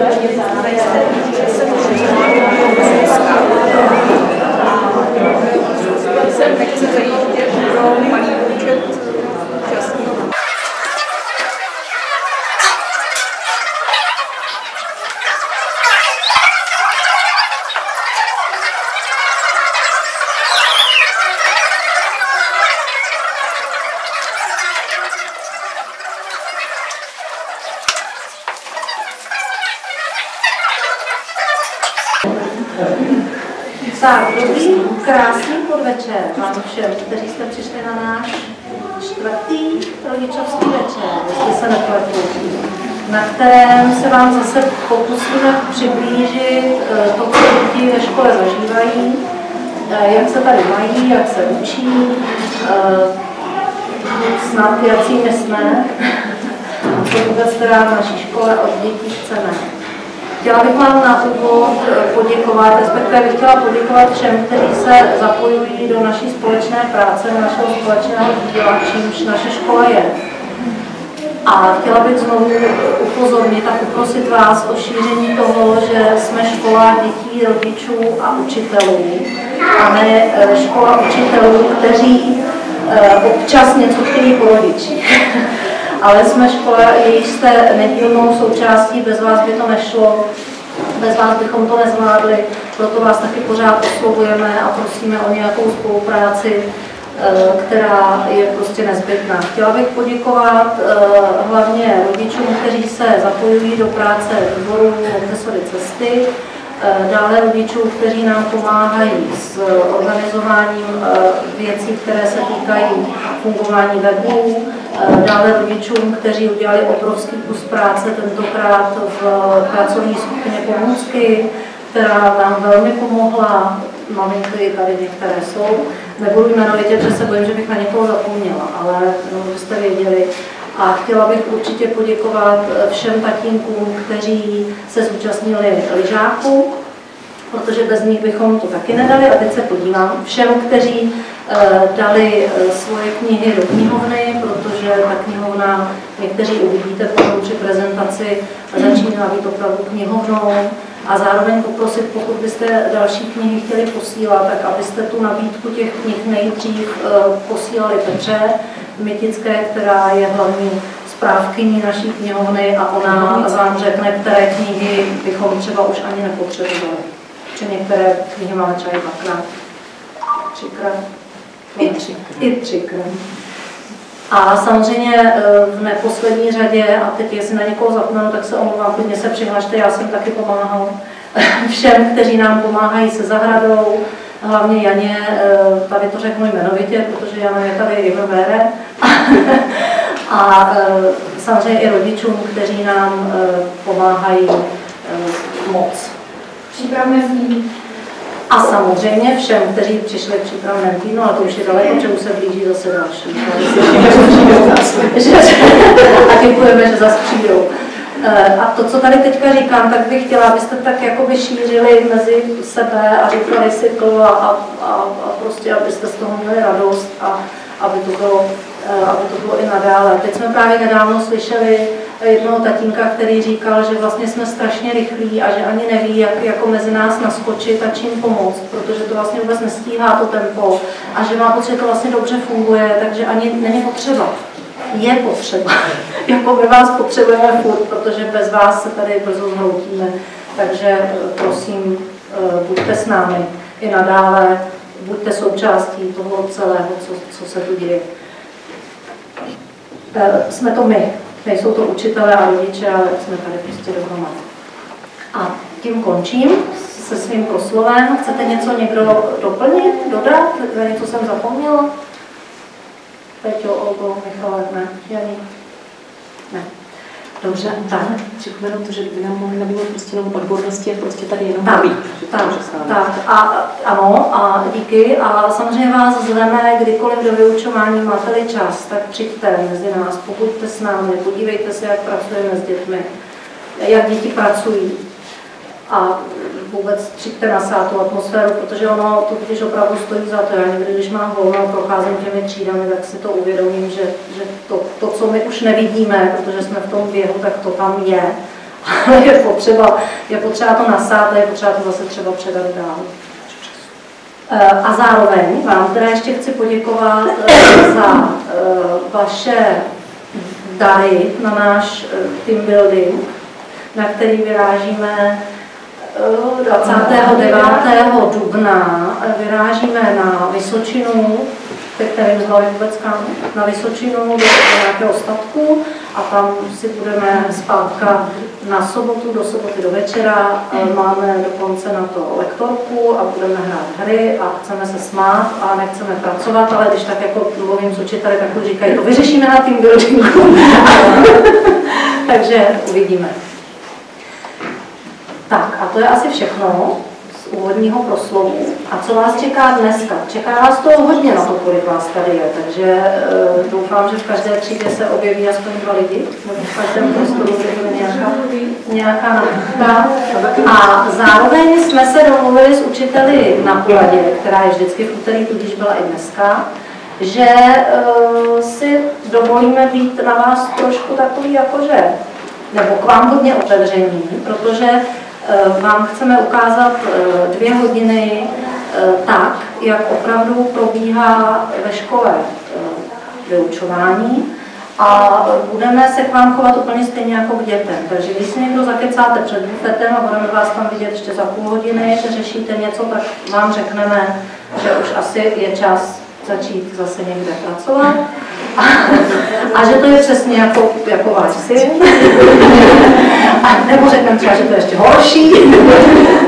Jsem Tak, dobrý, krásný podvečer vám všem, kteří jste přišli na náš čtvrtý rodičovský večer, jestli se nepletu, na kterém se vám zase pokusíme přiblížit eh, to, co děti ve škole zažívají, eh, jak se tady mají, jak se učí, eh, snad jací my jsme, co vůbec teda v naší škole od dětí chceme. Chtěla bych vám na úvod eh, poděkovat, respektive bych chtěla poděkovat všem, kteří se zapojují do naší společné práce, našeho společného díla, čímž naše škola je. A chtěla bych znovu upozornit a poprosit vás o šíření toho, že jsme škola dětí, rodičů a učitelů, a ne eh, škola učitelů, kteří eh, občas něco chtějí po rodičích. ale jsme škola, jejíž jste nedílnou součástí, bez vás by to nešlo, bez vás bychom to nezvládli, proto vás taky pořád oslovujeme a prosíme o nějakou spolupráci, eh, která je prostě nezbytná. Chtěla bych poděkovat eh, hlavně rodičům, kteří se zapojují do práce výboru Montessori cesty, dále rodičů, kteří nám pomáhají s organizováním eh, věcí, které se týkají fungování webu, eh, dále rodičům, kteří udělali obrovský kus práce, tentokrát v pracovní skupině pomůcky, která nám velmi pomohla, maminky tady některé jsou, nebudu jmenovitě, protože se bojím, že bych na někoho zapomněla, ale no, byste věděli, a chtěla bych určitě poděkovat eh, všem tatínkům, kteří se zúčastnili lyžáku, protože bez nich bychom to taky nedali. A teď se podívám všem, kteří eh, dali eh, svoje knihy do knihovny, protože ta knihovna, někteří uvidíte potom při prezentaci, začíná být opravdu knihovnou. A zároveň poprosit, pokud byste další knihy chtěli posílat, tak abyste tu nabídku těch knih nejdřív posílali Petře, Mytické, která je hlavní správkyní naší knihovny a ona vám řekne, které knihy bychom třeba už ani nepotřebovali. Protože některé knihy máme třeba i dvakrát, třikrát. I třikrát. I třikrát. A samozřejmě eh, v neposlední řadě, a teď jestli na někoho zapomenu, tak se omlouvám, klidně se přihlašte, já jsem taky pomáhal všem, kteří nám pomáhají se zahradou, hlavně Janě, eh, tady to řeknu jmenovitě, protože Jana je tady i vére. a eh, samozřejmě i rodičům, kteří nám eh, pomáhají moc. Přípravné týdny. A samozřejmě všem, kteří přišli v přípravném týdnu, ale to už je daleko, protože už se blíží zase další. a děkujeme, že zase přijdou. Eh, a to, co tady teďka říkám, tak bych chtěla, abyste tak jakoby šířili mezi sebe a říkali si to a, a, a prostě, abyste z toho měli radost a aby to bylo, eh, aby to bylo i nadále. Teď jsme právě nedávno slyšeli jednoho tatínka, který říkal, že vlastně jsme strašně rychlí a že ani neví, jak jako mezi nás naskočit a čím pomoct, protože to vlastně vůbec nestíhá to tempo a že má pocit, že to vlastně dobře funguje, takže ani není potřeba je potřeba. jako my vás potřebujeme furt, protože bez vás se tady brzo zhroutíme. Takže eh, prosím, eh, buďte s námi i nadále, buďte součástí toho celého, co, co se tu děje. Eh, jsme to my, nejsou to učitelé a rodiče, ale jsme tady prostě dohromady. A tím končím se svým proslovem. Chcete něco někdo doplnit, dodat? Něco jsem zapomněla? Peťo, Olgo, Michale, ne, Janí? Ne. Dobře, tak. Připomenu to, že by nám mohli nabídnout prostě jenom odbornosti a prostě tady jenom tak, být. Tak, tak, a, ano, a díky. A samozřejmě vás zveme, kdykoliv do vyučování máte-li čas, tak přijďte mezi nás, pokud s námi, podívejte se, jak pracujeme s dětmi, jak děti pracují. A vůbec přijďte na tu atmosféru, protože ono to totiž opravdu stojí za to. Já někdy, když mám volno a procházím těmi třídami, tak si to uvědomím, že, že to, to, co my už nevidíme, protože jsme v tom běhu, tak to tam je. ale je potřeba, je potřeba to nasát a je potřeba to zase třeba předat dál. Eh, A zároveň vám teda ještě chci poděkovat eh, za eh, vaše dary na náš team building, na který vyrážíme 29. dubna vyrážíme na Vysočinu, z hlavy vůbec kam, na Vysočinu do nějakého statku a tam si budeme zpátka na sobotu, do soboty do večera. Máme dokonce na to lektorku a budeme hrát hry a chceme se smát a nechceme pracovat, ale když tak jako mluvím s učiteli, tak to říkají, to vyřešíme na tým buildingu. Takže uvidíme. Tak a to je asi všechno z úvodního proslovu. A co vás čeká dneska? Čeká vás to hodně na to, kolik vás tady je, takže e, doufám, že v každé třídě se objeví aspoň dva lidi, v každém prostoru bude nějaká, nějaká nabídka. A zároveň jsme se domluvili s učiteli na poradě, která je vždycky v úterý, tudíž byla i dneska, že e, si dovolíme být na vás trošku takový jakože nebo k vám hodně otevření, protože vám chceme ukázat eh, dvě hodiny eh, tak, jak opravdu probíhá ve škole vyučování a budeme se k vám chovat úplně stejně jako k dětem. Takže když si někdo zakecáte před bufetem a budeme vás tam vidět ještě za půl hodiny, že řešíte něco, tak vám řekneme, že už asi je čas začít zase někde pracovat. A, a že to je přesně jako, jako váš syn. A nebo řekneme třeba, že to je ještě horší.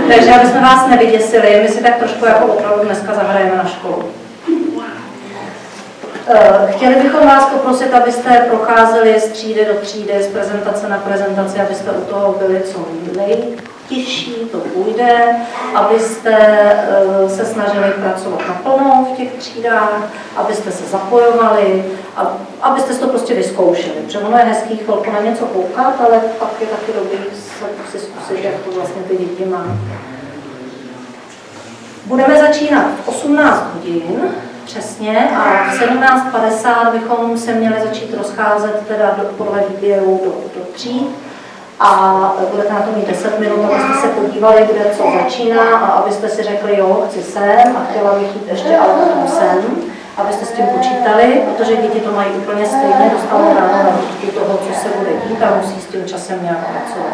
Takže aby jsme vás nevyděsili, my si tak trošku jako opravdu dneska zahrajeme na školu. Eh, chtěli bychom vás poprosit, abyste procházeli z třídy do třídy, z prezentace na prezentaci, abyste u toho byli co nejtěžší, to půjde, abyste eh, se snažili pracovat naplno v těch třídách, abyste se zapojovali, abyste to prostě vyzkoušeli. Protože ono je hezký chvilku na něco koukat, ale pak je taky dobrý si zkusit, jak to vlastně ty děti má. Budeme začínat v 18 hodin přesně a v 17.50 bychom se měli začít rozcházet teda do, podle výběru do, do tří a budete na to mít 10 minut, abyste se podívali, kde co začíná a abyste si řekli, jo, chci sem a chtěla bych jít ještě ale potom sem, abyste s tím počítali, protože děti to mají úplně stejně, dostanou ráno na toho, co se bude dít a musí s tím časem nějak pracovat.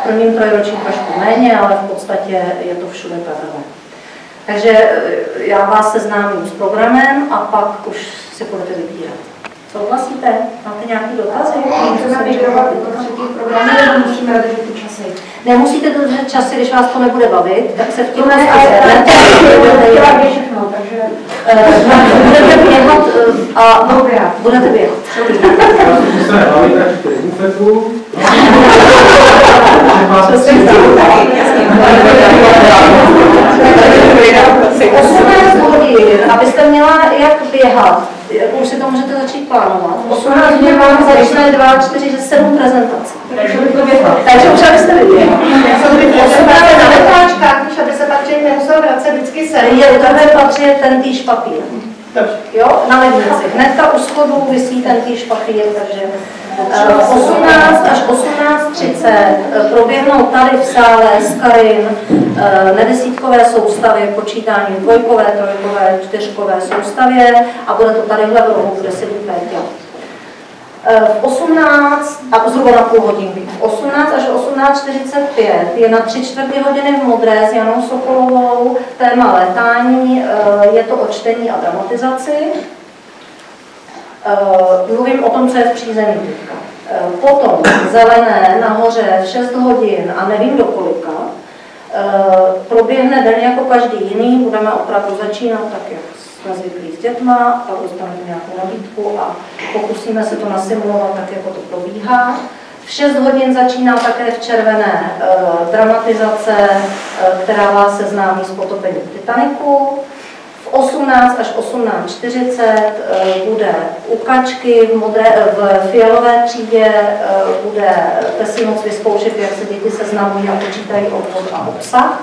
V prvním trojročí trošku méně, ale v podstatě je to všude pravidlo. Takže já vás seznámím s programem a pak už si budete vybírat. Souhlasíte? Máte nějaký dotazy? Můžeme vybírovat třetí programy, nebo musíme dodržet ty časy? Nemusíte dodržet časy, když vás to nebude bavit, tak se v tím ne, ale chtěla bych všechno, takže... Budete běhat eh, a Dobrá. budete běhat. Se bufetu. Přesně tak. 18 hodin, abyste měla jak běhat, už si to můžete začít plánovat. 18 hodin vám začne 2, 4, 7 prezentací. Takže už abyste vyběhla. Právě na letáčkách, když aby se pak člověk nemusel vracet vždycky sem. Je tady patří ten týž papír. Jo, na lednici. Hnedka u schodu vysí ten týž papír, takže 18 až 18.30 eh, proběhnou tady v sále z Karin eh, nedesítkové soustavy, počítání dvojkové, trojkové, čtyřkové soustavě a bude to tadyhle v rohu, kde sedí Péťa. Eh, V 18, a zhruba na půl hodinky, v 18 až 18.45 je na tři čtvrtě hodiny v Modré s Janou Sokolovou téma letání, eh, je to o čtení a dramatizaci. Eh, Mluvím o tom, co je v přízemí teďka. Eh, Potom zelené nahoře v 6 hodin a nevím do kolika. Eh, Proběhne den jako každý jiný, budeme opravdu začínat tak, jak jsme zvyklí s dětma, pak dostaneme nějakou nabídku a pokusíme se to nasimulovat tak, jako to probíhá. V 6 hodin začíná také v červené eh, dramatizace, eh, která vás seznámí s potopením Titaniku. V 18 až 18.40 eh, bude u kačky, v, modré, eh, v fialové třídě eh, budete si moc vyzkoušet, jak se děti seznamují a počítají obvod a obsah.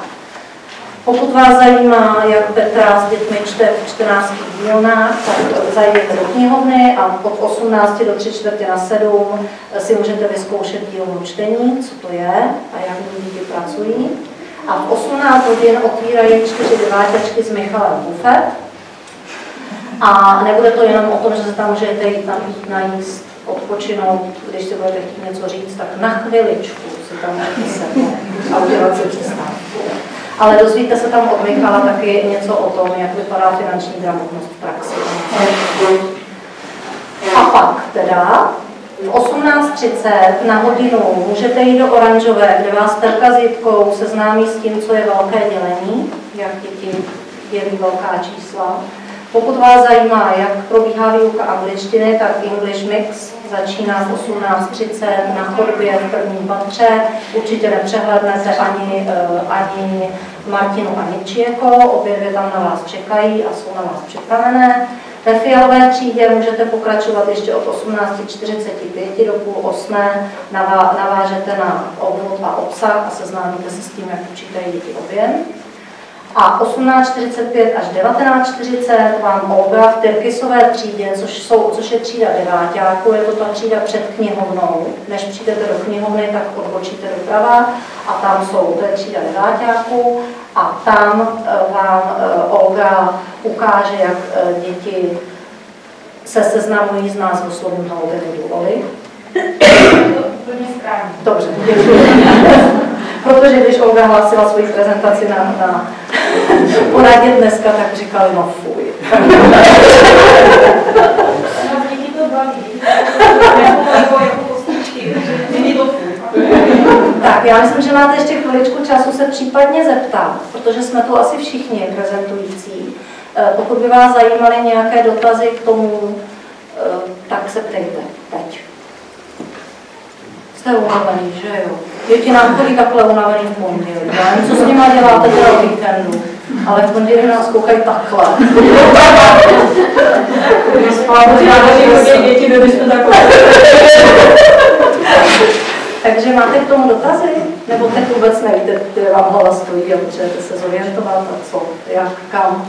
Pokud vás zajímá, jak Petra s dětmi čte v 14 dílnách, tak zajděte do knihovny a od 18 do 3 čtvrtě na 7 si můžete vyzkoušet dílnu čtení, co to je a jak děti pracují. A v 18 hodin otvírají čtyři devátečky s Michalem Bufet. A nebude to jenom o tom, že se tam můžete jít napít, najíst, odpočinout, když si budete chtít něco říct, tak na chviličku si tam můžete sednout a udělat si přestávku. Ale dozvíte se tam od Michala taky něco o tom, jak vypadá finanční gramotnost v praxi. A pak teda v 18.30 na hodinu můžete jít do Oranžové, kde vás Terka s Jitkou seznámí s tím, co je velké dělení, jak děti dělí velká čísla. Pokud vás zajímá, jak probíhá výuka angličtiny, tak English Mix začíná v 18.30 na chodbě v prvním patře. Určitě nepřehlednete ani, eh, ani Martinu, ani Čieko, obě dvě tam na vás čekají a jsou na vás připravené. Ve fialové třídě můžete pokračovat ještě od 18.45 do půl osmé, navážete na obvod a obsah a seznámíte se s tím, jak učítají děti objem. A 18.45 až 19.40 vám Olga v Tyrkisové třídě, což, jsou, což je třída deváťáků, je to ta třída před knihovnou. Než přijdete do knihovny, tak odbočíte doprava a tam jsou, to je třída deváťáků a tam eh, vám eh, Olga ukáže, jak eh, děti se seznamují s názvoslovným objemu dovoly. Dobře, děkuji. Protože když Olga hlásila svoji prezentaci na, na poradě dneska, tak říkali, no fuj. Tak, já myslím, že máte ještě chviličku času se případně zeptat, protože jsme tu asi všichni prezentující. Eh, pokud by vás zajímaly nějaké dotazy k tomu, eh, tak se ptejte teď. Jste unavený, že jo? Děti nám chodí takhle unavený v pondělí. Já nevím, co s nimi děláte teda o víkendu, ale v pondělí nás koukají takhle. děti, kdybyste takhle. Takže máte k tomu dotazy? Nebo teď vůbec nevíte, kde vám hlava stojí a potřebujete se zorientovat a co, jak, kam?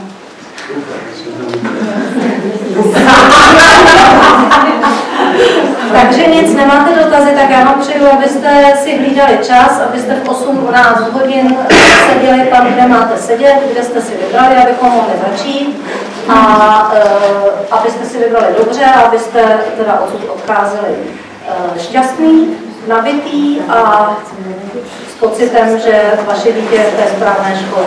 Takže nic, nemáte dotazy, tak já vám přeju, abyste si hlídali čas, abyste v 18 hodin seděli tam, kde máte sedět, kde jste si vybrali, abychom mohli začít a uh, abyste si vybrali dobře, abyste teda odsud odcházeli uh, šťastný, nabitý a s pocitem, že vaše dítě je v té správné škole.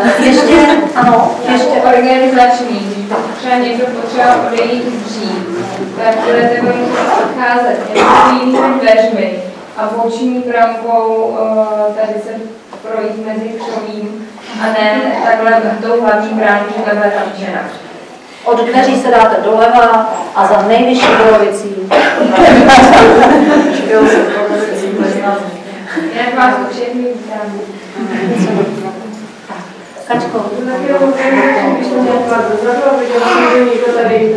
Uh, ještě, ano, ještě organizační. Třeba někdo potřeba odejít dřív, tak budete muset odcházet jednotlivými dveřmi a boční bramkou tady se projít mezi křovím a ne takhle tou hlavní bránou, že takhle zavřena. Od dveří se dáte doleva a za nejvyšší borovicí. Jak vás všechny vítám. Kačko. Když to měla klad dozadu, viděla jsem, že někdo tady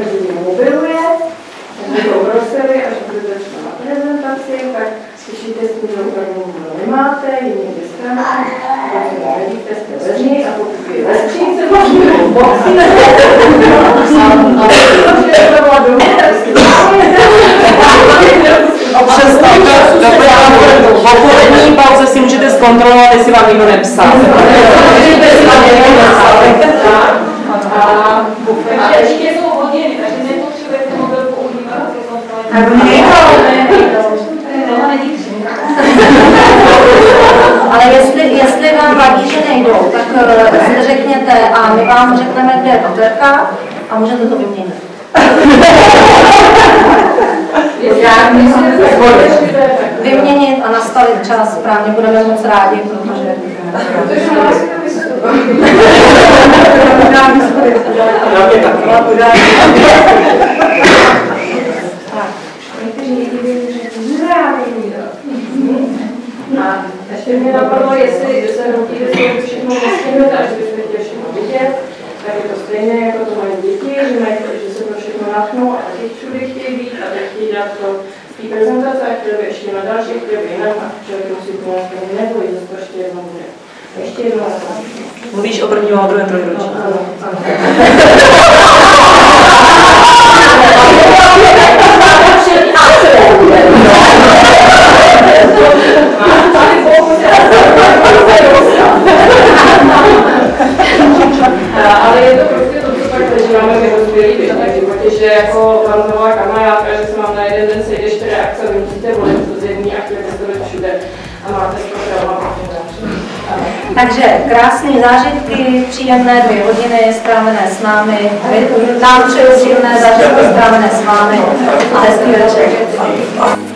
Ale jestli, jestli vám vadí, že nejdou, tak uh, si řekněte a my vám řekneme, kde je baterka a můžete to vyměnit. Vyměnit a nastavit čas správně budeme moc rádi, protože... Lidi by někdy zmrávení. A ještě mě napadlo, jestli se hnutí, jestli všechno vlastníme, takže bychom chtěli všechno vidět, tak je to stejné, jako to mají děti, že, mají, že se to všechno natchnou a taky všude chtějí být a teď chtějí dát to té prezentace a chtěli by ještě na další, chtěli by jinam a člověk musí to nějaké nebojit, že to ještě jednou bude. Ještě jednou. Mluvíš o prvním a o druhém prohročí. Ano, ano. dvě hodiny strávené s námi. Nám přeju příjemné zážitky strávené s vámi a hezký večer.